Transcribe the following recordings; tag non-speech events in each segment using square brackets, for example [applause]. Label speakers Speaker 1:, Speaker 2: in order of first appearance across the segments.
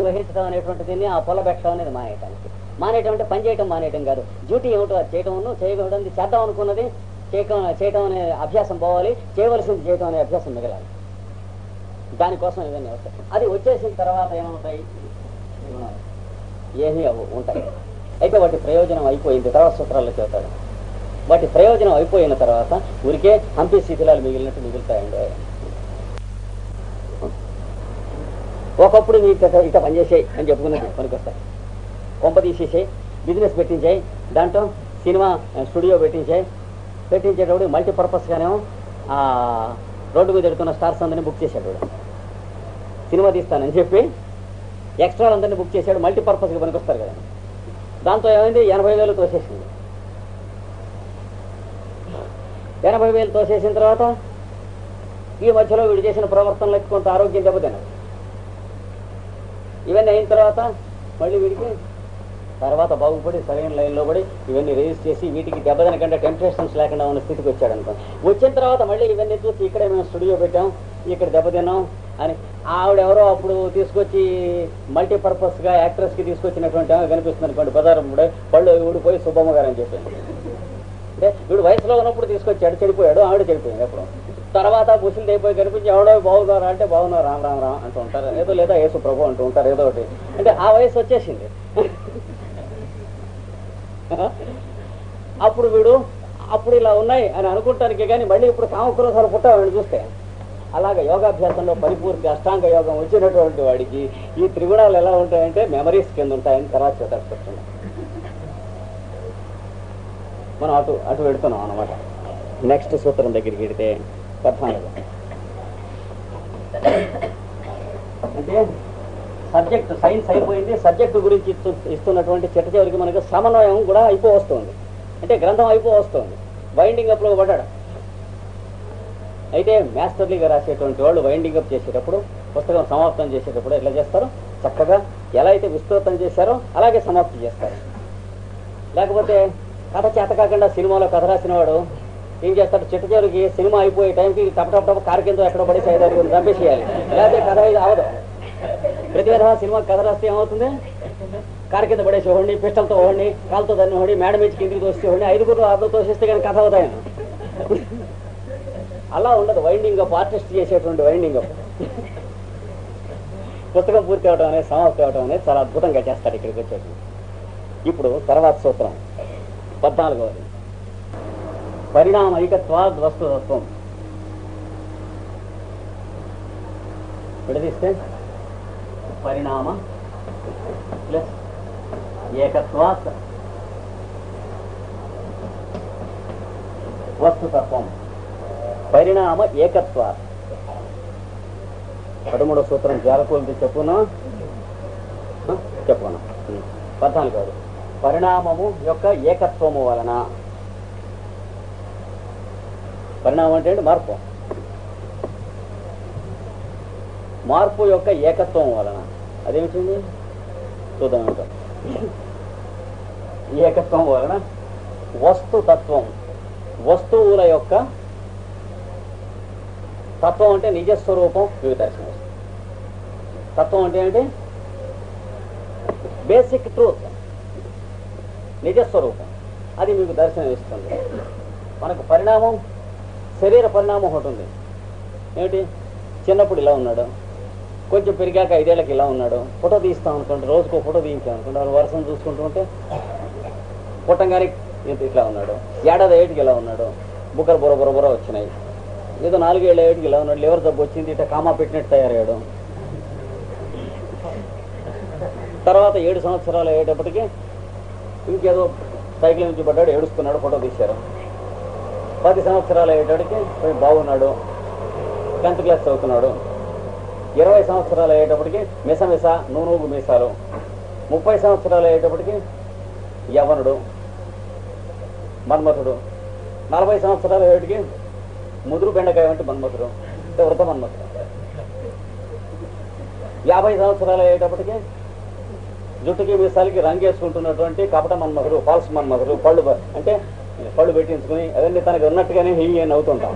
Speaker 1: వహించడం అనేటువంటి దీన్ని ఆ పొలబెట్టడం అనేది మానేయటానికి. మానేయటం అంటే పని చేయటం మానేయటం కాదు. డ్యూటీ ఏమిటో అది చేయటం చేయకూడదు చేద్దాం అనుకున్నది చేయటం చేయటం అనే అభ్యాసం పోవాలి చేయవలసింది చేయటం అనే అభ్యాసం మిగలాలి. దానికోసం ఇవన్నీ వస్తాయి అది వచ్చేసిన తర్వాత ఏమవుతాయి? ఏమీ అవ్వు ఉంటాయి. అయితే వాటి ప్రయోజనం అయిపోయింది. తర్వాత సూత్రాల్లో చెబుతాడు వాటి ప్రయోజనం అయిపోయిన తర్వాత ఊరికే హంపి శిథిలాలు మిగిలినట్టు మిగులుతాయండి. ఒకప్పుడు నీ ఇట పనిచేసేయి అని చెప్పుకున్నది పనికొస్తాయి. కొంప తీసేసాయి బిజినెస్ పెట్టించాయి దాంట్లో సినిమా స్టూడియో పెట్టించాయి పెట్టించేటప్పుడు మల్టీపర్పస్గానేమో రోడ్డు మీద ఎడుతున్న స్టార్స్ అందరినీ బుక్ చేశాడు సినిమా తీస్తానని చెప్పి ఎక్స్ట్రా అందరినీ బుక్ చేశాడు మల్టీపర్పస్గా పనికొస్తారు కదా. దాంతో ఏమైంది? ఎనభై వేలు తోసేసింది. ఎనభై వేలు తోసేసిన తర్వాత ఈ మధ్యలో వీడు చేసిన ప్రవర్తనలకు కొంత ఆరోగ్యం దెబ్బతిన్నది ఇవన్నీ అయిన తర్వాత మళ్ళీ వీడికి తర్వాత బాగుపడి సరైన లైన్లో పడి ఇవన్నీ రిజిస్ట్ చేసి వీటికి దెబ్బతినకుండా టెంప్టేషన్స్ లేకుండా ఉన్న స్థితికి వచ్చాడు అనుకో. వచ్చిన తర్వాత మళ్ళీ ఇవన్నీ చూసి ఇక్కడే మేము స్టూడియో పెట్టాం ఇక్కడ దెబ్బతిన్నాం అని ఆవిడెవరో అప్పుడు తీసుకొచ్చి మల్టీపర్పస్గా యాక్ట్రెస్కి తీసుకొచ్చినటువంటి ఆమె కనిపిస్తుంది అనుకోండి బజారం పళ్ళు ఊడిపోయి సుబ్బమ్మ గారు అని చెప్పాను అంటే వీడు వయసులో ఉన్నప్పుడు తీసుకొచ్చాడు చెడిపోయాడు ఆవిడ చెడిపోయింది ఎప్పుడు. తర్వాత ముసలి అయిపోయి కనిపించి ఎవడో బాగున్నారా అంటే బాగున్నారు రామ్ రామ్ రామ్ అంటూ ఉంటారు. ఏదో లేదా యేసు ప్రభు అంటూ ఉంటారు ఏదో ఒకటి. అంటే ఆ వయసు వచ్చేసింది. అప్పుడు వీడు అప్పుడు ఇలా ఉన్నాయి అని అనుకుంటానికి కానీ మళ్ళీ ఇప్పుడు కామక్రోధాలు పుట్టామని చూస్తే అలాగ యోగాభ్యాసంలో పరిపూర్తి అష్టాంగ యోగం వచ్చినటువంటి వాడికి ఈ త్రిగుణాలు ఎలా ఉంటాయంటే మెమరీస్ కింద ఉంటాయని తర్వాత చెప్తున్నాం మనం అటు అటు పెడుతున్నాం అనమాట నెక్స్ట్ సూత్రం దగ్గరికి వెడితే పద్నాలుగు. అంటే సబ్జెక్ట్ సైన్స్ అయిపోయింది. సబ్జెక్ట్ గురించి ఇస్తు ఇస్తున్నటువంటి చిట్ట చివరికి మనకు సమన్వయం కూడా అయిపో వస్తుంది. అంటే గ్రంథం అయిపో వస్తుంది. వైండింగ్ అప్లో పడ్డాడు. అయితే మాస్టర్లీగా రాసేటువంటి వాళ్ళు వైండింగ్ అప్ చేసేటప్పుడు పుస్తకం సమాప్తం చేసేటప్పుడు ఎట్లా చేస్తారు? చక్కగా ఎలా అయితే విస్తృతం చేశారో అలాగే సమాప్తి చేస్తారు. లేకపోతే కథ చేత కాకుండా సినిమాలో కథ రాసిన వాడు ఏం చేస్తాడు? చిట్ట చివరికి సినిమా అయిపోయే టైంకి టప్ టప్ టప్ కారు కింద ఎక్కడ పడేసి ఐదారు చంపేసేయాలి. లేకపోతే కథ ఇది అవదు ప్రతి విధంగా సినిమా కథ రాస్తే ఏమవుతుంది? కారు కింద పడేసి ఒకడిని పిస్టల్తో ఒకడిని కాలుతో దాన్ని ఒకటి మేడ మీద కిందికి తోస్తే ఐదుగురు అర్థం తోసేస్తే కానీ కథ అవుతాయి అలా ఉండదు. వైండింగ్ అప్ ఆర్టిస్ట్ చేసేటువంటి వైండింగ్ అప్ పుస్తకం పూర్తి అవడం అనేది సమాప్తి అవడం అనేది చాలా అద్భుతంగా చేస్తాడు ఇక్కడికి వచ్చేసి. ఇప్పుడు తర్వాత సూత్రం. పద్నాలుగవది. పరిణామ ఐకత్వాద్ వస్తుతత్వం విడదీస్తే పరిణామ ప్లస్ ఏకత్వాత్ వస్తుతత్వం. పరిణామ ఏకత్వాత్. పదమూడవ సూత్రం జాలకూలది చెప్పునా? ఆ, పద్నాలుగు కాదు పరిణామము యొక్క ఏకత్వము వలన పరిణామం అంటే మార్పు. మార్పు యొక్క ఏకత్వం వలన. అదేమిటండి? చూద్దాం ఏంటో ఏకత్వం వలన వస్తుతత్వం. వస్తువుల యొక్క తత్వం అంటే నిజస్వరూపం మీకు దర్శనం తత్వం అంటే ఏంటి? Basic truth. నిజస్వరూపం. అది మీకు దర్శనం ఇస్తుంది మనకు పరిణామం శరీర పరిణామం ఒకటి ఉంది. ఏమిటి? చిన్నప్పుడు ఇలా ఉన్నాడు. కొంచెం పెరిగాక ఐదేళ్ళకి ఇలా ఉన్నాడు. ఫోటో తీస్తాం అనుకోండి రోజుకో ఫోటో తీయించాం అనుకుంటే వాళ్ళు వరుసను చూసుకుంటూ ఉంటే పుట్టంగానే ఇట్లా ఉన్నాడు. ఏడాది ఏటికి ఇలా ఉన్నాడు. బుక్కలు బుర్ర బుర్ర బుర్ర వచ్చినాయి. ఏదో నాలుగేళ్ళ ఏటికి ఇలా ఉన్నాడు. లివర్ జబ్బు వచ్చింది ఇట్లా కామా పెట్టినట్టు తయారయ్యాడు. తర్వాత ఏడు సంవత్సరాలు అయ్యేటప్పటికి ఇంకేదో సైకిల్ నుంచి పడ్డాడు ఏడుస్తున్నాడు ఫోటో తీశారు. పది సంవత్సరాలు అయ్యేటప్పటికి బాగున్నాడు టెన్త్ క్లాస్ చదువుతున్నాడు. ఇరవై సంవత్సరాలు అయ్యేటప్పటికి మిస మిస నూనూగు మీసాలు. ముప్పై సంవత్సరాలు అయ్యేటప్పటికి యవనుడు మన్మథుడు నలభై సంవత్సరాలు అయ్యేటికి ముదురు బెండకాయ వంటి మన్మథుడు అంటే వృత మన్మథుడు యాభై సంవత్సరాలు అయ్యేటప్పటికి జుట్టుకి మీసాలకి రంగేసుకుంటున్నటువంటి కపట మన్మధుడు ఫాల్స్ మన్మధుడు పళ్ళు అంటే పళ్ళు పెట్టించుకుని అవన్నీ తనకు ఉన్నట్టుగానే హీ అని అవుతుంటాం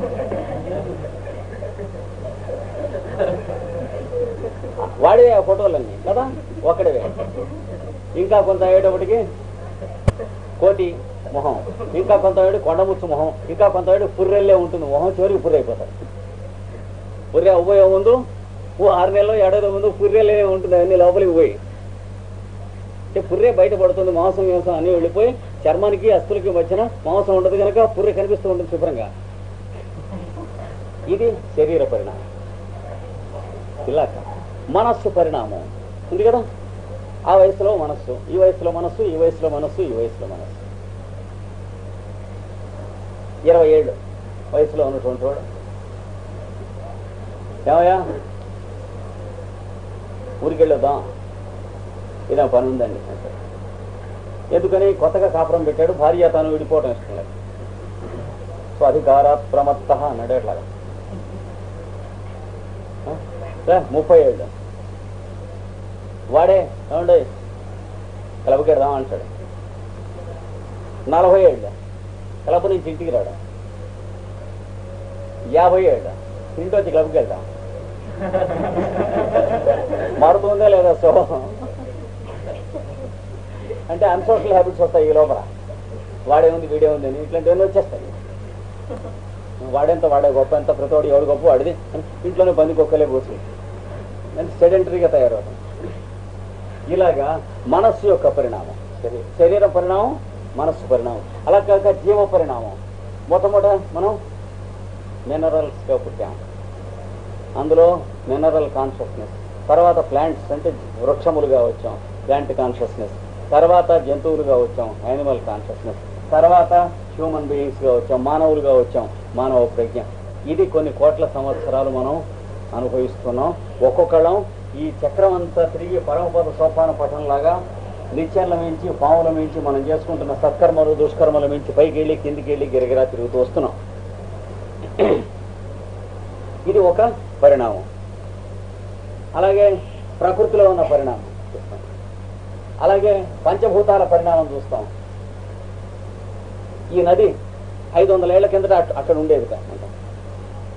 Speaker 1: వాడివే ఆ ఫోటోలన్నీ కదా? ఒక్కడివే. ఇంకా కొంత అయ్యేటప్పటికి కోటి మొహం ఇంకా కొంత ఏడు కొండముచ్చు మొహం ఇంకా కొంత ఏడు పుర్రెల్లే ఉంటుంది మొహం చివరికి పుర్రె పుర్రె అవ్వయే ముందు ఓ ఆరు నెలలో ఏడాది ముందు పుర్రెలే ఉంటుంది అవన్నీ లోపలికి పోయి. అంటే పుర్రె బయట పడుతుంది మాంసం వ్యవసాయం అన్నీ వెళ్ళిపోయి చర్మానికి అస్తులకి మధ్యన మాంసం ఉండదు కనుక పుర్రె కనిపిస్తూ ఉంటుంది శుభ్రంగా. ఇది శరీర పరిణామం. ఇలా మనస్సు పరిణామం. ఉంది కదా? ఆ వయసులో మనస్సు ఈ వయసులో మనస్సు ఈ వయసులో మనస్సు ఈ వయసులో మనస్సు. ఇరవై ఏళ్ళు వయసులో ఉన్నటువంటి వాడు. ఏమయ్యా? ఊరికెళ్ళొద్దాం. ఇలా పని ఉందండి. అంటే ఎందుకని కొత్తగా కాపురం పెట్టాడు భార్య తాను విడిపోవటం ఇష్టం లేదు. సో అధికారాత్ ప్రమత్త అన్నాడు? రా, ముప్పై ఏళ్ళు. వాడే ఏమండి? క్లబ్కి వెళ్దాం అంటాడు. నలభై ఏళ్ళు. క్లబ్ నుంచి ఇంటికి రాడు? యాభై ఏళ్ళు. ఇంటి వచ్చి క్లబ్కి వెళ్దాం [laughs] మారుతుందా లేదా సో? అంటే అన్సోషల్ హ్యాబిట్స్ వస్తాయి ఈ లోపల. వాడే ఉంది వీడే ఉంది అని ఇట్లాంటివన్నీ వచ్చేస్తాయి. వాడెంత వాడే గొప్ప ఎంత ప్రతివాడు ఎవడు గొప్ప వాడిది ఇంట్లోనే బంది కుక్కలే కూర్చుని అంటే సెడెంటరీగా తయారవుతాం. ఇలాగా మనస్సు యొక్క పరిణామం. శరీర పరిణామం మనస్సు పరిణామం. అలా కాక జీవ పరిణామం. మొట్టమొదట మనం మినరల్స్గా పుట్టాం. అందులో మినరల్ కాన్షియస్నెస్ తర్వాత ప్లాంట్స్ అంటే వృక్షములుగా వచ్చాం. ప్లాంట్ కాన్షియస్నెస్ తర్వాత జంతువులుగా వచ్చాం యానిమల్ కాన్షియస్నెస్ తర్వాత హ్యూమన్ బీయింగ్స్గా వచ్చాం మానవులుగా వచ్చాం మానవ ప్రజ్ఞ. ఇది కొన్ని కోట్ల సంవత్సరాలు మనం అనుభవిస్తున్నాం. ఒక్కొక్కళ్ళం ఈ చక్రం అంతా తిరిగి పరమపద సోపాన పఠంలాగా నిత్యాల మించి పాముల మించి మనం చేసుకుంటున్న సత్కర్మలు దుష్కర్మల మించి పైకి వెళ్ళి కిందికి వెళ్ళి గిరగిరా తిరుగుతూ వస్తున్నాం. ఇది ఒక పరిణామం. అలాగే ప్రకృతిలో ఉన్న పరిణామం. అలాగే పంచభూతాల పరిణామం చూస్తాం. ఈ నది ఐదు వందల ఏళ్ళ కిందట అక్కడ ఉండేది అనమాట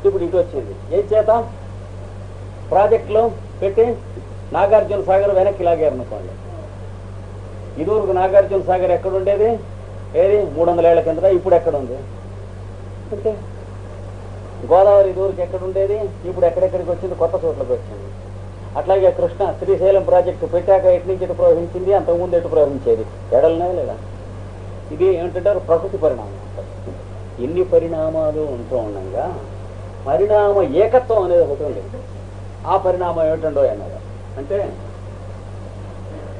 Speaker 1: ఇప్పుడు ఇటు వచ్చింది. ఏం చేత ప్రాజెక్టులో పెట్టి నాగార్జున సాగర్ వెనక్కి లాగారనుకోండి ఇదివరకు నాగార్జున సాగర్ ఎక్కడ ఉండేది? ఏది? మూడు వందల ఏళ్ళ కిందట ఇప్పుడు ఎక్కడ ఉంది? అంటే గోదావరి ఇదివరకు ఎక్కడ ఉండేది? ఇప్పుడు ఎక్కడెక్కడికి వచ్చింది? కొత్త చోట్లకి వచ్చింది. అట్లాగే కృష్ణ శ్రీశైలం ప్రాజెక్టు పెట్టాక ఎటు నుంచి ఎటు ప్రవహించింది? అంతకుముందు ఎటు ప్రవహించేది? ఎడలనే లేదా? ఇది ఏమిటంటారు? ప్రకృతి పరిణామం ఎన్ని పరిణామాలు ఉంటూ ఉండగా పరిణామ ఏకత్వం అనేది ఒకటి ఉంది ఆ పరిణామం ఏమిటండో అన్నారు. అంటే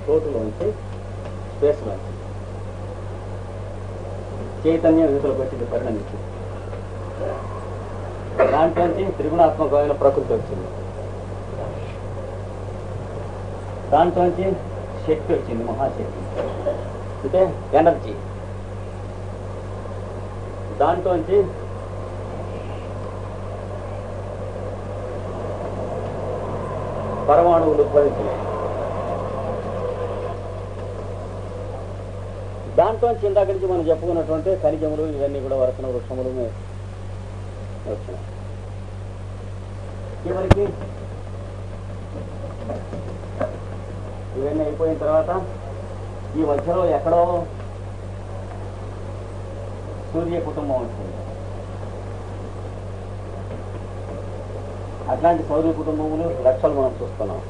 Speaker 1: చోటులోంచి స్పేస్లోంచి చైతన్యం యువతలకు వచ్చింది పరిణమించింది దాంట్లోంచి త్రిగుణాత్మకమైన ప్రకృతి వచ్చింది. దాంట్లోంచి శక్తి వచ్చింది మహాశక్తి. అంటే ఎనర్జీ. దాంట్లోంచి పరమాణువులు ఉద్భవించినాయి దాంట్లోంచి ఇందాక నుంచి మనం చెప్పుకున్నటువంటి ఖనిజములు ఇవన్నీ కూడా వరసన వృక్షములు మే- వచ్చినాయి. చివరికి ఇవన్నీ అయిపోయిన తర్వాత ఈ మధ్యలో ఎక్కడో సూర్య కుటుంబం వచ్చింది అట్లాంటి సౌర్య కుటుంబములు లక్షలు మనం చూస్తున్నాం.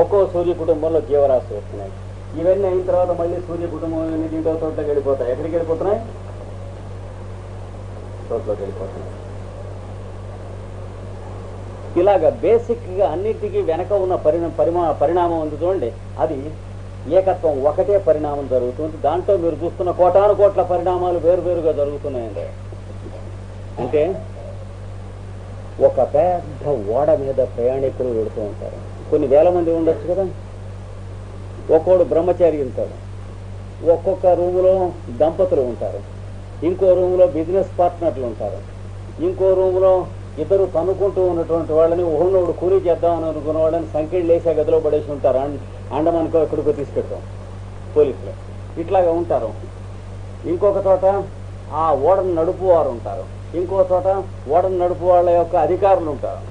Speaker 1: ఒక్కో సూర్య కుటుంబంలో జీవరాశి వస్తున్నాయి. ఇవన్నీ అయిన తర్వాత మళ్ళీ సూర్య కుటుంబం ఇవన్నీ దీంట్లో తోటలోకి వెళ్ళిపోతాయి. ఎక్కడికి వెళ్ళిపోతున్నాయి? తోటలోకి వెళ్ళిపోతున్నాయి. ఇలాగ బేసిక్గా అన్నిటికీ వెనక ఉన్న పరిణ పరిమా పరిణామం ఉంది చూడండి. అది ఏకత్వం ఒకటే పరిణామం జరుగుతుంది. దాంట్లో మీరు చూస్తున్న కోటాను కోట్ల పరిణామాలు వేరువేరుగా జరుగుతున్నాయండి. అంటే ఒక పెద్ద ఓడ మీద ప్రయాణికులు వెళుతూ ఉంటారు. కొన్ని వేల మంది ఉండొచ్చు కదా? ఒక్కోడు బ్రహ్మచారి ఉంటాడు. ఒక్కొక్క రూములో దంపతులు ఉంటారు. ఇంకో రూములో బిజినెస్ పార్ట్నర్లు ఉంటారు. ఇంకో రూములో ఇద్దరు తన్నుకుంటూ ఉన్నటువంటి వాళ్ళని ఒకనోడు కూలీ చేద్దామని అనుకున్న వాళ్ళని సంఖ్యలు లేసే గదిలో పడేసి ఉంటారు. అండ్ అండమానికో ఎక్కడికో తీసుకెడతాం పోలీసులు. ఇట్లాగే ఉంటారు. ఇంకొక చోట ఆ ఓడను నడుపు వారు ఉంటారు. ఇంకో చోట ఓడను నడుపు వాళ్ళ యొక్క అధికారులు ఉంటారు.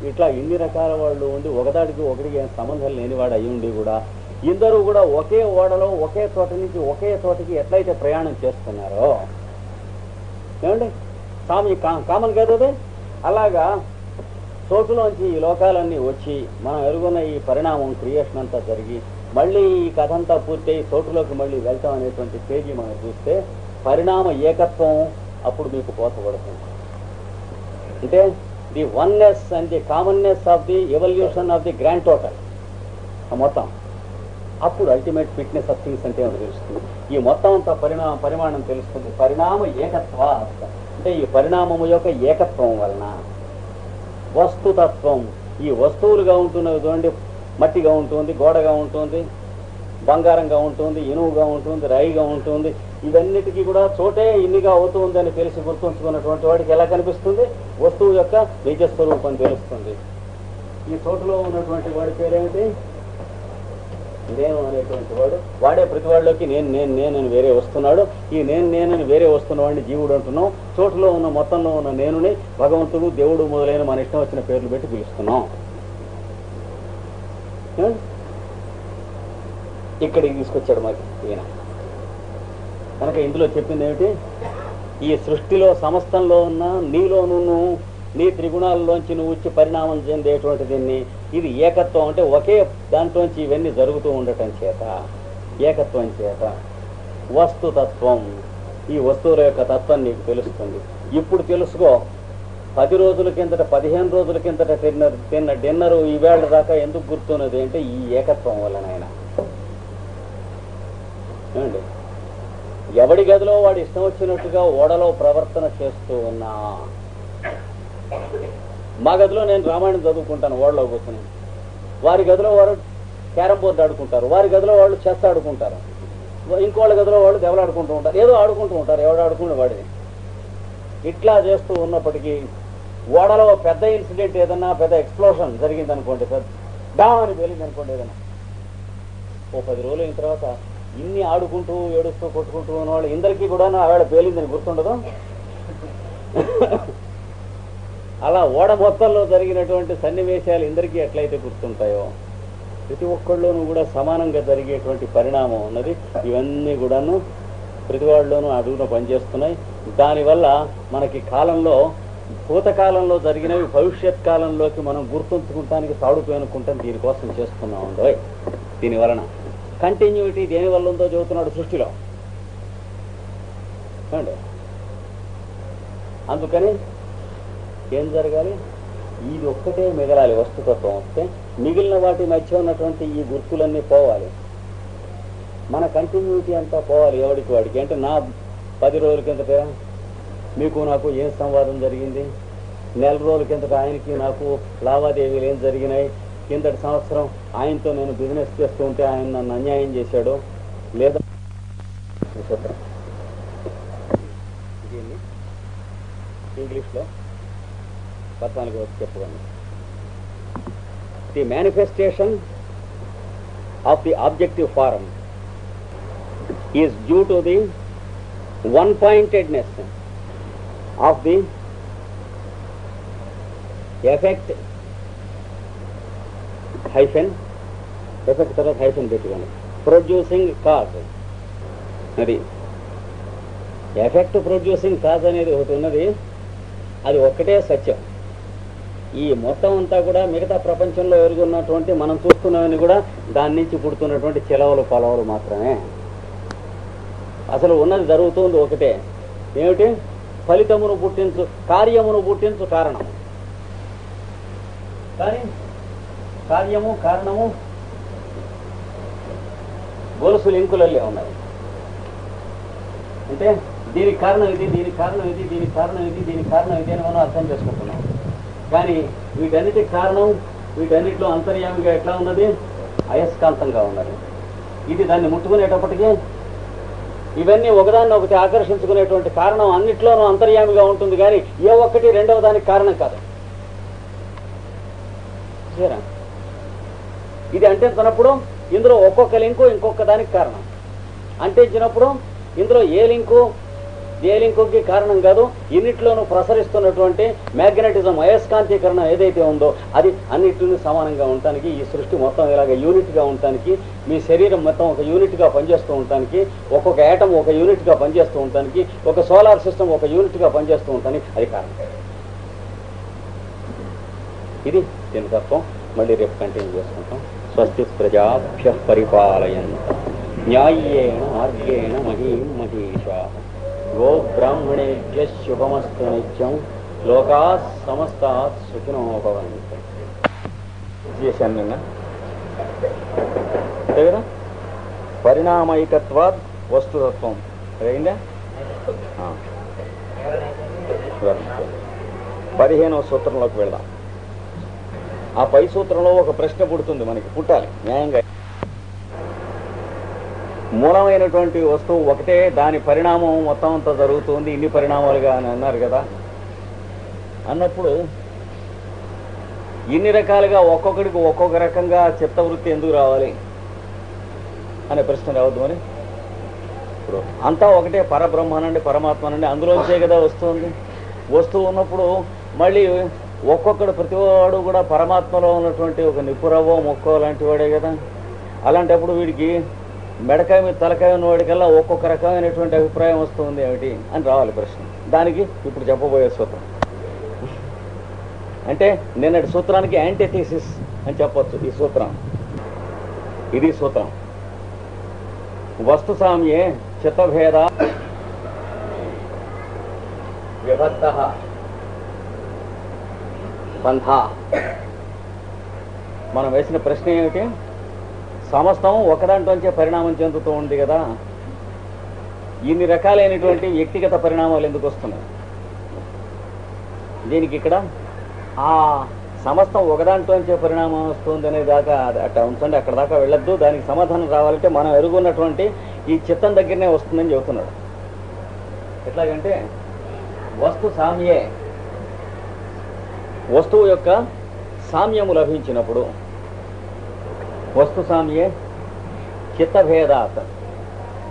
Speaker 1: ఇట్లా ఇన్ని రకాల వాళ్ళు ఉండి ఒకదాడికి ఒకటికి ఏం సంబంధం లేనివాడు అయి ఉండి కూడా ఇద్దరు కూడా ఒకే ఓడలో ఒకే చోట నుంచి ఒకే చోటకి ఎట్లయితే ప్రయాణం చేస్తున్నారో? ఏమండి? స్వామి కామన్ కదా అది? అలాగా చోటులోంచి ఈ లోకాలన్నీ వచ్చి మనం ఎరుగున్న ఈ పరిణామం క్రియేషన్ అంతా జరిగి మళ్ళీ ఈ కథ అంతా పూర్తయి చోటులోకి మళ్ళీ వెళ్తాం అనేటువంటి పేజీ మనం చూస్తే పరిణామ ఏకత్వం అప్పుడు మీకు పోతపడుతుంది. అంటే the oneness and the commonness of the evolution of the grand total మొత్తం. అప్పుడు అల్టిమేట్ ఫిట్నెస్ ఆఫ్ థింగ్స్ అంటే తెలుస్తుంది. ఈ మొత్తం అంతా పరిణామ పరిమాణం తెలుస్తుంది. పరిణామ ఏకత్వ అంటే ఈ పరిణామము యొక్క ఏకత్వం వలన వస్తుతత్వం. ఈ వస్తువులుగా ఉంటున్నవి చూడండి మట్టిగా ఉంటుంది గోడగా ఉంటుంది బంగారంగా ఉంటుంది ఇనువుగా ఉంటుంది రాయిగా ఉంటుంది. ఇవన్నిటికీ కూడా చోటే ఇన్నిగా అవుతుంది అని తెలిసి గుర్తుంచుకున్నటువంటి వాడికి ఎలా కనిపిస్తుంది? వస్తువు యొక్క నిజస్వరూపం తెలుస్తుంది. ఈ చోటులో ఉన్నటువంటి వాడి పేరేమిటి? నేను అనేటువంటి వాడు వాడే ప్రతి వాళ్ళలోకి నేను నేను నేనని వేరే వస్తున్నాడు. ఈ నేను నేనని వేరే వస్తున్నవాడిని జీవుడు అంటున్నాం. చోటులో ఉన్న మొత్తంలో ఉన్న నేనుని భగవంతుడు దేవుడు మొదలైన మన ఇష్టం వచ్చిన పేర్లు పెట్టి పిలుస్తున్నాం. ఇక్కడికి తీసుకొచ్చాడు మాకు ఈయన. కనుక ఇందులో చెప్పింది ఏమిటి? ఈ సృష్టిలో సమస్తంలో ఉన్న నీలోను నీ త్రిగుణాల్లోంచి నువ్వు వచ్చి పరిణామం చెందేటువంటి దీన్ని. ఇది ఏకత్వం అంటే ఒకే దాంట్లోంచి ఇవన్నీ జరుగుతూ ఉండటం చేత. ఏకత్వం చేత. వస్తుతత్వం. ఈ వస్తువుల యొక్క తత్వం నీకు తెలుస్తుంది. ఇప్పుడు తెలుసుకో. పది రోజుల కిందట పదిహేను రోజుల కిందట తిన్న తిన్న డిన్నరు ఈవేళ దాకా ఎందుకు గుర్తున్నది అంటే ఈ ఏకత్వం వల్లనైనా ఏమండి? ఎవడి గదిలో వాడు ఇష్టం వచ్చినట్టుగా ఓడలో ప్రవర్తన చేస్తూ ఉన్నా మా గదిలో నేను రామాయణం చదువుకుంటాను ఓడలో కూర్చొని. వారి గదిలో వారు క్యారం బోర్డు ఆడుకుంటారు వారి గదిలో వాళ్ళు చెస్ ఆడుకుంటారు ఇంకోళ్ళ గదిలో వాళ్ళు దెబ్బలాడుకుంటూ ఉంటారు ఏదో ఆడుకుంటూ ఉంటారు ఎవడు ఆడుకునే వాడిని ఇట్లా చేస్తూ ఉన్నప్పటికీ ఓడలో పెద్ద ఇన్సిడెంట్ ఏదన్నా పెద్ద ఎక్స్ప్లోషన్ జరిగింది అనుకోండి పెద్ద డామ్ అని పేలింది అనుకోండి ఏదైనా. ఓ పది రోజులు అయిన తర్వాత ఇన్ని ఆడుకుంటూ ఏడుస్తూ కొట్టుకుంటూ ఉన్న వాళ్ళు ఇందరికీ కూడా ఆవిడ పేలిందని గుర్తుండదు? అలా ఓడ మొత్తంలో జరిగినటువంటి సన్నివేశాలు ఇందరికీ ఎట్లయితే గుర్తుంటాయో ప్రతి ఒక్కళ్ళలోనూ కూడా సమానంగా జరిగేటువంటి పరిణామం ఉన్నది. ఇవన్నీ కూడాను ప్రతి వాళ్ళలోనూ అడుగున పనిచేస్తున్నాయి. దానివల్ల మనకి కాలంలో భూతకాలంలో జరిగినవి భవిష్యత్ కాలంలోకి మనం గుర్తుంచుకుంటానికి తాడుపోనుకుంటాం. దీనికోసం చేస్తున్నాం ఉండోయ్ దీని వలన. కంటిన్యూటీ దేనివల్ల ఉందో చెబుతున్నాడు సృష్టిలో. అందుకని ఏం జరగాలి? ఇది ఒక్కటే మిగలాలి వస్తుతత్వం వస్తే. మిగిలిన వాటి మధ్య ఉన్నటువంటి ఈ గుర్తులన్నీ పోవాలి. మన కంటిన్యూటీ అంతా పోవాలి ఎవడికి వాడికి. అంటే నా పది రోజుల కిందట మీకు నాకు ఏం సంవాదం జరిగింది? నెల రోజుల కిందట ఆయనకి నాకు లావాదేవీలు ఏం జరిగినాయి? కిందటి సంవత్సరం ఆయనతో నేను బిజినెస్ చేస్తూ ఉంటే ఆయన నన్ను అన్యాయం చేశాడు. లేదా ఇంగ్లీష్లో పద్నాలుగు చెప్పుకోండి. The manifestation of the objective form is due to the one pointedness of the effect hyphen effect తర్వాత హైఫెన్ పెట్టుకోండి. ప్రొడ్యూసింగ్ కాజ్ అది ఎఫెక్ట్ ప్రొడ్యూసింగ్ కాజ్ అనేది ఒకటి ఉన్నది. అది ఒక్కటే సత్యం. ఈ మొత్తం అంతా కూడా మిగతా ప్రపంచంలో ఎరుగున్నటువంటి మనం చూస్తున్నవన్నీ కూడా దాని నుంచి పుడుతున్నటువంటి చిలవలు పొలవలు మాత్రమే. అసలు ఉన్నది జరుగుతుంది ఒకటే. ఏమిటి? ఫలితమును పుట్టించు కార్యమును పుట్టించు కారణం కానీ కార్యము కారణము గొలుసు లింకులల్లే ఉన్నాయి అంటే దీనికి కారణం ఇది దీనికి కారణం ఇది దీనికి కారణం ఇది దీనికి కారణం ఇది అని మనం అర్థం చేసుకుంటున్నాం. కానీ వీటన్నిటికి కారణం వీటన్నిటిలో అంతర్యామిగా ఎట్లా ఉన్నది? అయస్కాంతంగా ఉన్నది. ఇది దాన్ని ముట్టుకునేటప్పటికీ ఇవన్నీ ఒకదాన్ని ఒకటి ఆకర్షించుకునేటువంటి కారణం అన్నిట్లోనూ అంతర్యామిగా ఉంటుంది కానీ ఏ ఒక్కటి రెండవ దానికి కారణం కాదు. చూసారా? ఇది అంటించినప్పుడు ఇందులో ఒక్కొక్క లింకు ఇంకొక దానికి కారణం. అంటించినప్పుడు ఇందులో ఏ లింకు? దేలింకొక్కి కారణం కాదు ఇన్నిట్లోనూ ప్రసరిస్తున్నటువంటి మ్యాగ్నెటిజం అయస్కాంతీకరణ ఏదైతే ఉందో అది అన్నిటిని సమానంగా ఉండటానికి ఈ సృష్టి మొత్తం ఇలాగ యూనిట్గా ఉండటానికి మీ శరీరం మొత్తం ఒక యూనిట్గా పనిచేస్తూ ఉండటానికి ఒక్కొక్క యాటమ్ ఒక యూనిట్గా పనిచేస్తూ ఉండటానికి ఒక సోలార్ సిస్టమ్ ఒక యూనిట్గా పనిచేస్తూ ఉండటానికి అది కారణం. ఇది దీని తత్వం. మళ్ళీ రేపు కంటిన్యూ చేసుకుంటాం. స్వస్తి ప్రజాభ్య పరిపాలయంత. న్యాయేణ మార్గేణ మహీం మహీషా. గో బ్రాహ్మణేభ్య శుభమస్తు నిత్యం లోకా సమస్త సుఖినో భవంతు చేశాను నిన్న అంతే కదా పరిణామైకత్వాద్ వస్తుతత్వం అయిందా పదిహేనవ సూత్రంలోకి వెళ్దాం. ఆ పై సూత్రంలో ఒక ప్రశ్న పుడుతుంది మనకి. పుట్టాలి. న్యాయంగా మూలమైనటువంటి వస్తువు ఒకటే దాని పరిణామం మొత్తం అంతా జరుగుతుంది ఇన్ని పరిణామాలుగా అని అన్నారు కదా. అన్నప్పుడు ఇన్ని రకాలుగా ఒక్కొక్కడికి ఒక్కొక్క రకంగా చిత్తవృత్తి ఎందుకు రావాలి అనే ప్రశ్న రావద్దు మరి. ఇప్పుడు అంతా ఒకటే పరబ్రహ్మనండి పరమాత్మనండి అందులోంచే కదా వస్తుంది. వస్తువు ఉన్నప్పుడు మళ్ళీ ఒక్కొక్కడు ప్రతివాడు కూడా పరమాత్మలో ఉన్నటువంటి ఒక నిపురవో మొక్కో లాంటి వాడే కదా. అలాంటప్పుడు వీడికి మెడకాయ మీద తలకాయ ఉన్నవాడికల్లా ఒక్కొక్క రకమైనటువంటి అభిప్రాయం వస్తుంది ఏమిటి అని రావాలి ప్రశ్న. దానికి ఇప్పుడు చెప్పబోయే సూత్రం. అంటే నిన్నటి సూత్రానికి యాంటీథీసిస్ అని చెప్పొచ్చు ఈ సూత్రం. ఇది సూత్రం. వస్తు సామ్యే చిత్తభేద విభక్త బంధ. మనం వేసిన ప్రశ్న ఏమిటి? సమస్తం ఒకదాంట్లోంచే పరిణామం చెందుతూ ఉంది కదా. ఇన్ని రకాలైనటువంటి వ్యక్తిగత పరిణామాలు ఎందుకు వస్తున్నాయి? దీనికి ఇక్కడ ఆ సమస్తం ఒకదాంట్లోంచే పరిణామం వస్తుంది అనే దాకా అది అట్లా ఉంచండి అక్కడ దాకా వెళ్ళొద్దు. దానికి సమాధానం రావాలంటే మనం ఎరుగున్నటువంటి ఈ చిత్తం దగ్గరనే వస్తుందని చెబుతున్నాడు. ఎట్లాగంటే వస్తు సామ్యే వస్తువు యొక్క సామ్యము లభించినప్పుడు వస్తు సామ్యే చిత్తభేదాత్.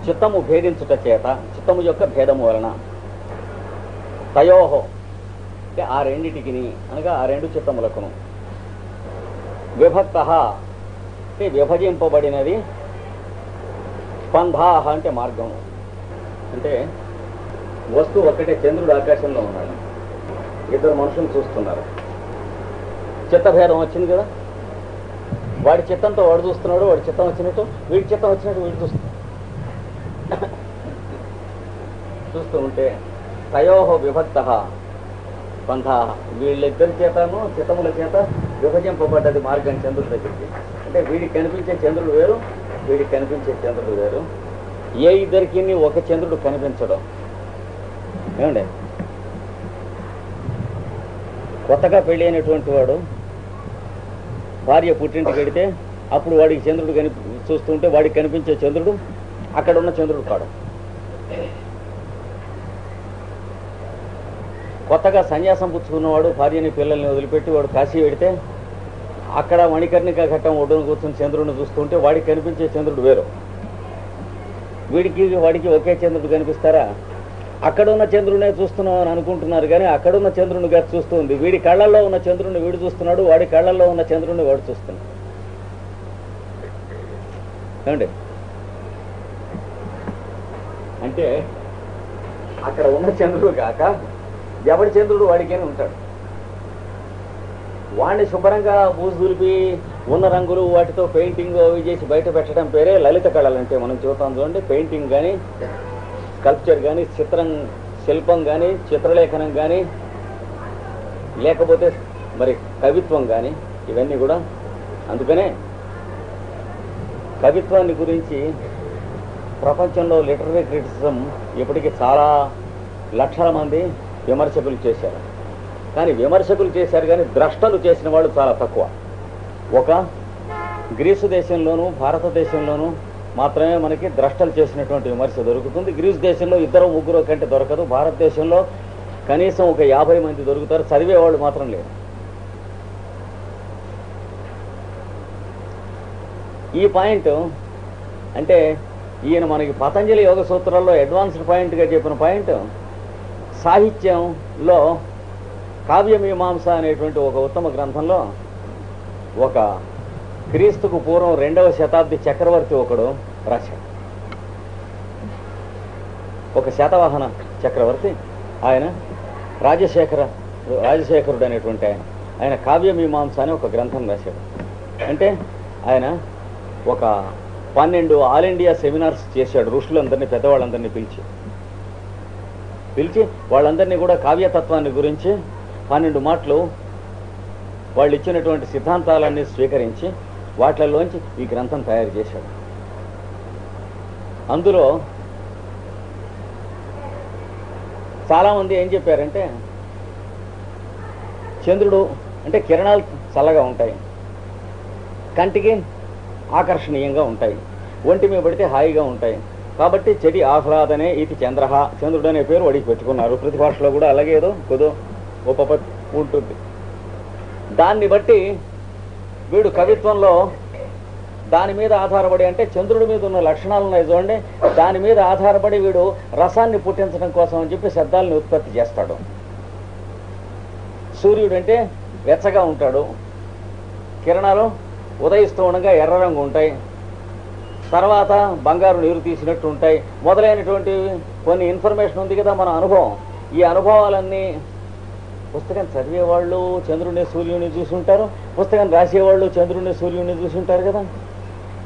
Speaker 1: చిత్తము భేదించుట చేత చిత్తము యొక్క భేదము వలన. తయోహో అంటే ఆ రెండిటికిని అనగా ఆ రెండు చిత్తములకును. విభక్త అంటే విభజింపబడినది స్పంధాహ అంటే మార్గము. అంటే వస్తువు ఒక్కటే చంద్రుడు ఆకాశంలో ఉన్నాడు. ఇద్దరు మనుషులు చూస్తున్నారు. చిత్తభేదం వచ్చింది కదా? వాడి చిత్తంతో వాడు చూస్తున్నాడు వాడి చిత్తం వచ్చినట్టు వీడి చిత్తం వచ్చినట్టు వీడు చూస్తున్నాడు. చూస్తూ ఉంటే తయోహో విభక్త బంధ. వీళ్ళిద్దరి చేతను చిత్తముల చేత విభజింపబడ్డది మార్గం చంద్రుడి దగ్గరికి. అంటే వీడికి కనిపించే చంద్రుడు వేరు వీడికి కనిపించే చంద్రుడు వేరు. ఏ ఇద్దరికి ఒక చంద్రుడు కనిపించడం? ఏమండి? కొత్తగా పెళ్ళి అయినటువంటి వాడు భార్య పుట్టింటికి వెడితే అప్పుడు వాడికి చంద్రుడు కని చూస్తుంటే వాడికి కనిపించే చంద్రుడు అక్కడ ఉన్న చంద్రుడు కాడు. కొత్తగా సన్యాసం పుచ్చుకున్నవాడు భార్యని పిల్లల్ని వదిలిపెట్టి వాడు కాశీ వెడితే అక్కడ మణికర్ణిక ఘట్టం ఒడ్డున కూర్చుని చంద్రుడిని చూస్తుంటే వాడికి కనిపించే చంద్రుడు వేరు. వీడికి వాడికి ఒకే చంద్రుడు కనిపిస్తారా? అక్కడున్న చంద్రునే చూస్తున్నాం అని అనుకుంటున్నారు కానీ అక్కడున్న చంద్రుని గారు చూస్తుంది. వీడి కళ్ళల్లో ఉన్న చంద్రుడిని వీడు చూస్తున్నాడు వాడి కళ్ళల్లో ఉన్న చంద్రుడిని వాడు చూస్తున్నాడు. ఏమండి? అంటే అక్కడ ఉన్న చంద్రుడు కాక ఎవడి చంద్రుడు వాడికైనా ఉంటాడు. వాడిని శుభ్రంగా బూజు ఉన్న రంగులు వాటితో పెయింటింగ్ అవి చేసి బయట పెట్టడం పేరే లలిత కళలు అంటే మనం చూస్తాం చూడండి. పెయింటింగ్ కానీ స్కల్ప్చర్ కానీ చిత్రం శిల్పం కానీ చిత్రలేఖనం కానీ లేకపోతే మరి కవిత్వం కానీ ఇవన్నీ కూడా అందుకనే కవిత్వాన్ని గురించి ప్రపంచంలో లిటరరీ క్రిటిసిజం ఇప్పటికీ చాలా లక్షల మంది విమర్శకులు చేశారు. కానీ విమర్శకులు చేశారు కానీ ద్రష్టలు చేసిన వాళ్ళు చాలా తక్కువ. ఒక గ్రీసు దేశంలోనూ భారతదేశంలోనూ మాత్రమే మనకి ద్రష్టలు చేసినటువంటి విమర్శ దొరుకుతుంది. గ్రీస్ దేశంలో ఇద్దరు ముగ్గురు కంటే దొరకదు. భారతదేశంలో కనీసం ఒక యాభై మంది దొరుకుతారు. చదివేవాళ్ళు మాత్రం లేరు. ఈ పాయింట్ అంటే ఈయన మనకి పతంజలి యోగ సూత్రాల్లో అడ్వాన్స్డ్ పాయింట్గా చెప్పిన పాయింట్
Speaker 2: సాహిత్యంలో కావ్యమీమాంస అనేటువంటి ఒక ఉత్తమ గ్రంథంలో ఒక క్రీస్తుకు పూర్వం రెండవ శతాబ్ది చక్రవర్తి ఒకడు రాశాడు. ఒక శాతవాహన చక్రవర్తి ఆయన రాజశేఖర రాజశేఖరుడు అనేటువంటి ఆయన. ఆయన కావ్యమీమాంస అని ఒక గ్రంథం రాశాడు. అంటే ఆయన ఒక పన్నెండు ఆల్ ఇండియా సెమినార్స్ చేశాడు ఋషులందరినీ పెద్దవాళ్ళందరినీ పిలిచి. పిలిచి వాళ్ళందరినీ కూడా కావ్యతత్వాన్ని గురించి పన్నెండు మాటలు వాళ్ళు ఇచ్చినటువంటి సిద్ధాంతాలన్నీ స్వీకరించి వాటిలోంచి ఈ గ్రంథం తయారు చేశాడు. అందులో చాలామంది ఏం చెప్పారంటే చంద్రుడు అంటే కిరణాలు చల్లగా ఉంటాయి కంటికి ఆకర్షణీయంగా ఉంటాయి ఒంటి మీద పడితే హాయిగా ఉంటాయి. కాబట్టి చెడి ఆహ్లాదనే ఇది చంద్రహ చంద్రుడు అనే పేరు వాడికి పెట్టుకున్నారు. ప్రతి భాషలో కూడా అలాగే ఏదో కొదో ఉంటుంది. దాన్ని బట్టి వీడు కవిత్వంలో దాని మీద ఆధారపడి అంటే చంద్రుడి మీద ఉన్న లక్షణాలు ఉన్నాయి చూడండి. దాని మీద ఆధారపడి వీడు రసాన్ని పుట్టించడం కోసం అని చెప్పి శబ్దాలని ఉత్పత్తి చేస్తాడు. సూర్యుడు అంటే వెచ్చగా ఉంటాడు. కిరణాలు ఉదయిస్తూ ఉండగా ఎర్ర రంగు ఉంటాయి. తర్వాత బంగారు నీరు తీసినట్టు ఉంటాయి. మొదలైనటువంటి కొన్ని ఇన్ఫర్మేషన్ ఉంది కదా మన అనుభవం. ఈ అనుభవాలన్నీ పుస్తకం చదివేవాళ్ళు చంద్రుడిని సూర్యుడిని చూసి ఉంటారు పుస్తకం రాసేవాళ్ళు చంద్రుడిని సూర్యుడిని చూసి ఉంటారు కదా.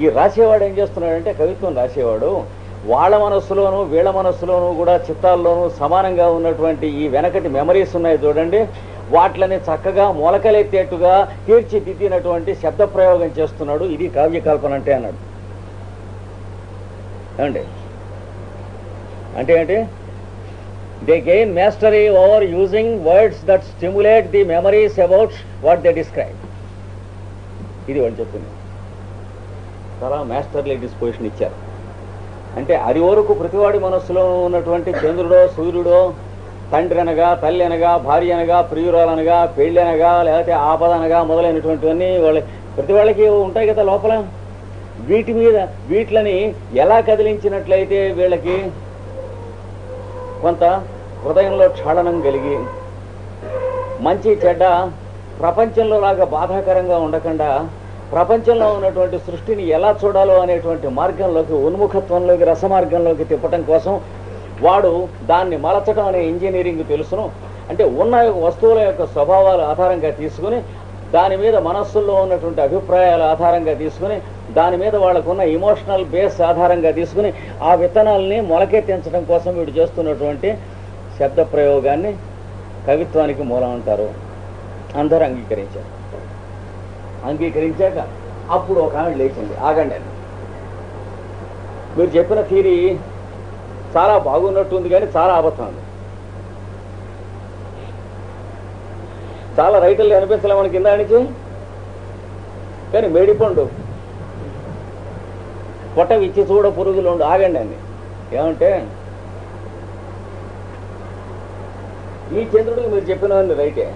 Speaker 2: ఈ రాసేవాడు ఏం చేస్తున్నాడంటే కవిత్వం రాసేవాడు. వాళ్ళ మనస్సులోనూ వీళ్ళ మనస్సులోనూ కూడా చిత్తాల్లోనూ సమానంగా ఉన్నటువంటి ఈ వెనకటి మెమరీస్ ఉన్నాయి చూడండి. వాటిని చక్కగా మొలకలెత్తేట్టుగా తీర్చిదిద్దినటువంటి శబ్ద ప్రయోగం చేస్తున్నాడు. ఇది కావ్యకల్పన అంటే అన్నాడు. ఏమండి? అంటే ఏంటి? They gain mastery over using words that stimulate the memories about what they describe ఇది వాళ్ళు చెప్పింది. చాలా మాస్టర్లీ డిస్పోజిషన్ ఇచ్చారు. అంటే అది వరకు ప్రతివాడి మనస్సులో ఉన్నటువంటి చంద్రుడో సూర్యుడో తండ్రి అనగా తల్లి అనగా భార్య అనగా ప్రియురాలనగా పెళ్ళి అనగా లేకపోతే ఆపద అనగా మొదలైనటువంటివన్నీ వాళ్ళ ప్రతి వాళ్ళకి ఉంటాయి కదా లోపల. వీటి మీద వీటిని ఎలా కదిలించినట్లయితే వీళ్ళకి కొంత హృదయంలో క్షాళనం కలిగి మంచి చెడ్డ ప్రపంచంలో లాగా బాధాకరంగా ఉండకుండా ప్రపంచంలో ఉన్నటువంటి సృష్టిని ఎలా చూడాలో అనేటువంటి మార్గంలోకి ఉన్ముఖత్వంలోకి రసమార్గంలోకి తిప్పటం కోసం వాడు దాన్ని మలచడం అనే ఇంజనీరింగ్ తెలుసును. అంటే ఉన్న వస్తువుల యొక్క స్వభావాల ఆధారంగా తీసుకుని దాని మీద మనస్సుల్లో ఉన్నటువంటి అభిప్రాయాల ఆధారంగా తీసుకుని దాని మీద వాళ్ళకున్న ఇమోషనల్ బేస్ ఆధారంగా తీసుకుని ఆ విత్తనాలని మొలకెత్తించడం కోసం వీడు చేస్తున్నటువంటి శబ్ద ప్రయోగాన్ని కవిత్వానికి మూలం అంటారు. అందరూ అంగీకరించారు. అంగీకరించాక అప్పుడు ఒక ఆమె లేచింది. ఆగండి అని మీరు చెప్పిన థీరీ చాలా బాగున్నట్టుంది కానీ చాలా అబద్ధం చాలా రైతులు అనిపించలే మన కింద నుంచి కానీ మేడిపండు పొట్ట విచ్చి చూడ పురుగులు ఉండు ఆగండి అండి ఏమంటే ఈ చంద్రుడికి మీరు చెప్పినవన్నీ రైటే.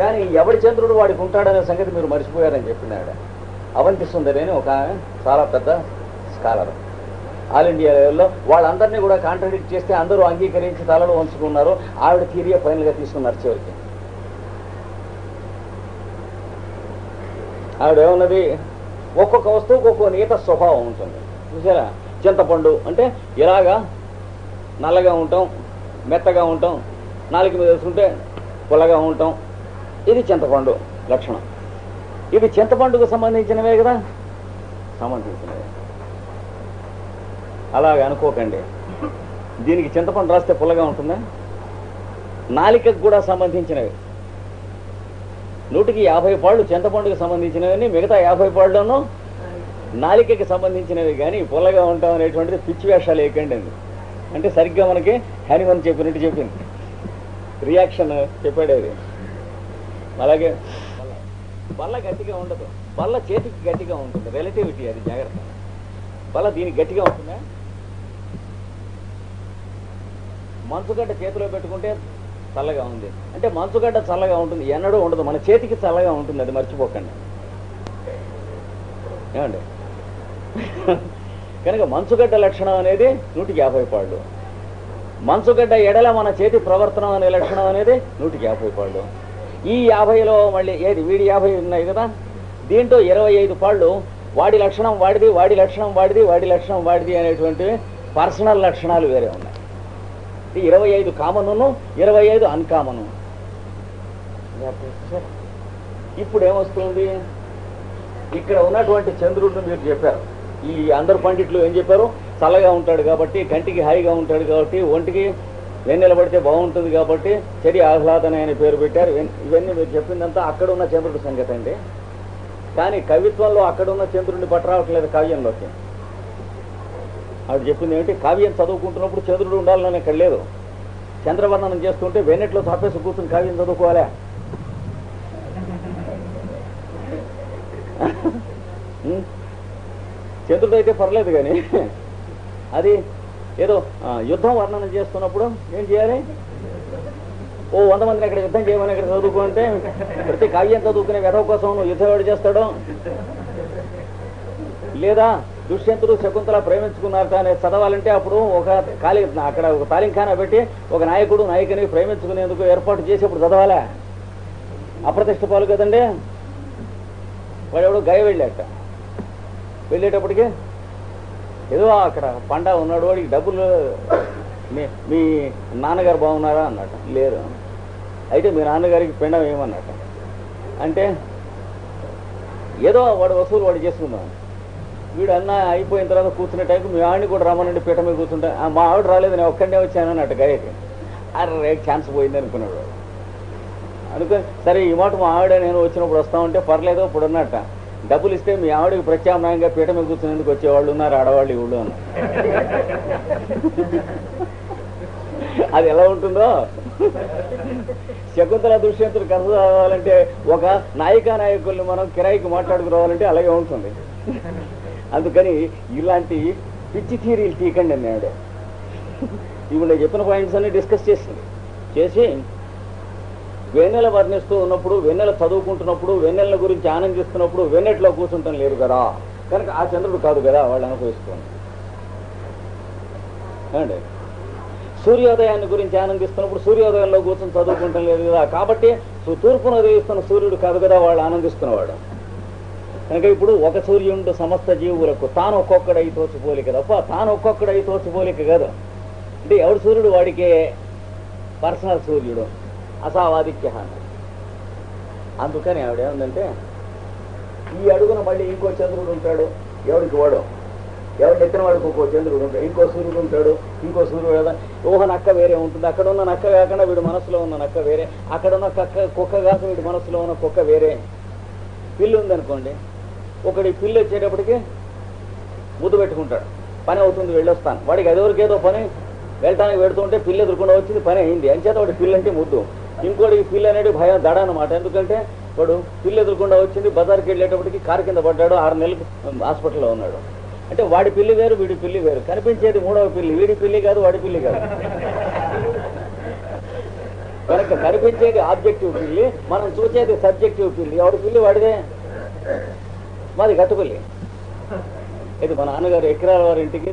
Speaker 2: కానీ ఎవడి చంద్రుడు వాడికి ఉంటాడనే సంగతి మీరు మర్చిపోయారని చెప్పినాడు. అవంతి సుందరి అని ఒక చాలా పెద్ద స్కాలర్. ఆల్ ఇండియా లెవెల్లో వాళ్ళందరినీ కూడా కాంట్రడిక్ట్ చేస్తే అందరూ అంగీకరించి తలలు ఉంచుకున్నారు ఆవిడ థీరియా ఫైనల్గా తీసుకున్నారు చివరికి. ఆవిడ ఏమన్నది ఒక్కొక్క వస్తువుకు ఒక్కొక్క నీత స్వభావం ఉంటుంది. చూసారా? చింతపండు. అంటే ఇలాగా నల్లగా ఉంటాం మెత్తగా ఉంటాం నాలుక మీద వేసుకుంటే పుల్లగా ఉంటాం. ఇది చింతపండు లక్షణం. ఇది చింతపండుకు సంబంధించినవే కదా? సంబంధించినవే. అలాగ అనుకోకండి. దీనికి చింతపండు రాస్తే పుల్లగా ఉంటుందా? నాలికకు కూడా సంబంధించినవి. నూటికి యాభై పాళ్ళు చింతపండుకు సంబంధించినవని మిగతా యాభై పాళ్ళను నాలికకి సంబంధించినవి కానీ పొల్లగా ఉంటాం అనేటువంటిది పిచ్చి వేషాలు వేయకండి అండి. అంటే సరిగ్గా మనకి హనుమన్ చెప్పినట్టు చెప్పింది. రియాక్షన్ చెప్పాడు అది అలాగే బల్ల గట్టిగా ఉండదు. బల్ల చేతికి గట్టిగా ఉంటుంది. రిలేటివిటీ అది జాగ్రత్త. బల్ల దీనికి గట్టిగా ఉంటుందా? మంచుగడ్డ చేతిలో పెట్టుకుంటే చల్లగా ఉంది. అంటే మంచుగడ్డ చల్లగా ఉంటుంది. ఎన్నడూ ఉండదు. మన చేతికి చల్లగా ఉంటుంది. అది మర్చిపోకండి. ఏమండి? కనుక మంచుగడ్డ లక్షణం అనేది నూటికి యాభై పాళ్ళు. మంచుగడ్డ ఎడల మన చేతి ప్రవర్తనం అనే లక్షణం అనేది నూటికి యాభై పాళ్ళు. ఈ యాభైలో మళ్ళీ ఏది? వీడి యాభై ఉన్నాయి కదా. దీంట్లో ఇరవై ఐదు పాళ్ళు వాడి లక్షణం వాడిది వాడి లక్షణం వాడిది వాడి లక్షణం వాడిది అనేటువంటి పర్సనల్ లక్షణాలు వేరే ఉన్నాయి. ఇరవై ఐదు కామను ఇరవై ఐదు అన్కామను. ఇప్పుడు ఏమొస్తుంది ఇక్కడ ఉన్నటువంటి చంద్రుడిని మీరు చెప్పారు. ఈ అందరు పండిట్లు ఏం చెప్పారు? చల్లగా ఉంటాడు కాబట్టి కంటికి హాయిగా ఉంటాడు కాబట్టి ఒంటికి వెన్నెల పడితే బాగుంటుంది కాబట్టి చెడి ఆహ్లాదన అనే పేరు పెట్టారు. ఇవన్నీ- మీరు చెప్పిందంతా అక్కడ ఉన్న చంద్రుడి సంగతి అండి. కానీ కవిత్వంలో అక్కడ ఉన్న చంద్రుడిని పట్టరావట్లేదు కావ్యంలోకి. ఆవిడ చెప్పింది ఏమిటి? కావ్యం చదువుకుంటున్నప్పుడు చంద్రుడు ఉండాలని ఇక్కడ లేదు. చంద్రవర్ణనం చేస్తుంటే వెన్నెట్లో తప్పేసి కూర్చుని కావ్యం చదువుకోవాలా? [laughs] ఉం? చంద్రుడు అయితే పర్లేదు కానీ. అది ఏదో యుద్ధం వర్ణన చేస్తున్నప్పుడు ఏం చేయాలి? ఓ వంద మందిని అక్కడ యుద్ధం చేయమని ఇక్కడ చదువుకుంటే ప్రతి కావ్యం చదువుకునే వెధవ కోసం నువ్వు యుద్ధం ఎవడు లేదా దుష్యంతుడు శకుంతల ప్రేమించుకున్నారట అనేది చదవాలంటే అప్పుడు ఒక కాలి అక్కడ ఒక తాలింఖానా పెట్టి ఒక నాయకుడు నాయకుని ప్రేమించుకునేందుకు ఏర్పాటు చేసి అప్పుడు చదవాలా? అప్రతిష్ట పాలు కదండి. వాడు ఎవడో గయ వెళ్ళాట వెళ్ళేటప్పటికి ఏదో అక్కడ పండ ఉన్నాడు వాడికి డబ్బులు మీ మీ నాన్నగారు బాగున్నారా అన్నట లేరు. అయితే మీ నాన్నగారికి పిండం ఏమన్నట అంటే ఏదో వాడు వసూలు వాడు చేసుకుందాం. వీడు అన్న అయిపోయిన తర్వాత కూర్చునే టైంకి మీ ఆవిడని కూడా రమ్మనండి పీట మీద కూర్చుంటా మా ఆవిడ రాలేదు నేను ఒక్కడే వచ్చాను అన్నట్టు గయకి అరే ఛాన్స్ పోయింది అనుకున్నాడు అనుకో సరే ఈ మాట మా ఆవిడ నేను వచ్చినప్పుడు వస్తా ఉంటే పర్లేదు ఇప్పుడు ఉన్నట్ట డబ్బులు ఇస్తే మీ ఆవిడకి ప్రత్యామ్నాయంగా పీట మీద కూర్చునేందుకు వచ్చేవాళ్ళు ఉన్నారు ఆడవాళ్ళు ఊళ్ళో అది ఎలా ఉంటుందో? శకుంతల దుష్యంతులు కథ చదవాలంటే ఒక నాయికా నాయకుల్ని మనం కిరాయికి మాట్లాడుకురావాలంటే అలాగే ఉంటుంది. అందుకని ఇలాంటి పిచ్చి థీరీలు తీకండి అన్నాడు. ఇవి చెప్పిన పాయింట్స్ అన్ని డిస్కస్ చేసింది. చేసి వెన్నెల వర్ణిస్తూ ఉన్నప్పుడు వెన్నెల చదువుకుంటున్నప్పుడు వెన్నెల గురించి ఆనందిస్తున్నప్పుడు వెన్నెట్లో కూర్చుంటాం లేదు కదా. కనుక ఆ చంద్రుడు కాదు కదా వాళ్ళు అనుభవిస్తుంది అండి సూర్యోదయాన్ని గురించి ఆనందిస్తున్నప్పుడు సూర్యోదయంలో కూర్చొని చదువుకుంటాం లేదు కదా. కాబట్టి సు- తూర్పున ఉదయిస్తున్న సూర్యుడు కాదు కదా వాళ్ళు ఆనందిస్తున్నవాడు. కనుక ఇప్పుడు ఒక సూర్యుడు సమస్త జీవులకు తాను ఒక్కొక్కడై తోచిపోలిక తప్ప తాను ఒక్కొక్కడై తోచిపోలిక కాదు. అంటే ఎవడు సూర్యుడు? వాడికే పర్సనల్ సూర్యుడు. అసావాదిక్య. అందుకని ఆవిడ ఏముందంటే ఈ అడుగున మళ్ళీ ఇంకో చంద్రుడు ఉంటాడు ఎవరికి వాడు? ఎవరు ఎత్తిన వాడికి ఇంకో చంద్రుడు ఉంటాడు ఇంకో సూర్యుడు ఉంటాడు ఇంకో సూర్యుడు కదా? ఊహ నక్క వేరే ఉంటుంది అక్కడ ఉన్న నక్క కాకుండా వీడి మనసులో ఉన్న నక్క వేరే అక్కడ ఉన్న కక్క కుక్క కాక వీడి మనసులో ఉన్న కుక్క వేరే. పిల్లు ఉందనుకోండి ఒకటి పిల్లు వచ్చేటప్పటికి ముద్దు పెట్టుకుంటాడు. పని అవుతుంది వెళ్ళొస్తాను. వాడికి అదివరకు ఏదో పని వెళ్ళటానికి పెడుతుంటే పిల్లు ఎదురుకుండా వచ్చింది పని అయింది. అంచేత వాడి పిల్లంటే ముద్దు. ఇంకోటి పిల్లి అనేది భయం దడ అనమాట ఎందుకంటే వాడు పిల్లి ఎదురుకుండా వచ్చింది బజార్కి వెళ్ళేటప్పటికి కారు కింద పడ్డాడు ఆరు నెలలు హాస్పిటల్లో ఉన్నాడు. అంటే వాడి పిల్లి వేరు వీడి పిల్లి వేరు. కనిపించేది మూడవ పిల్లి వీడి పిల్లి కాదు వాడి పిల్లి కాదు. కనుక కనిపించేది ఆబ్జెక్టివ్ పిల్లి మనం చూసేది సబ్జెక్టివ్ పిల్లి. ఎవడి పిల్లి వాడిదే? మాది గట్టుపల్లి. ఇది మా నాన్నగారు ఎకరాల వారి ఇంటికి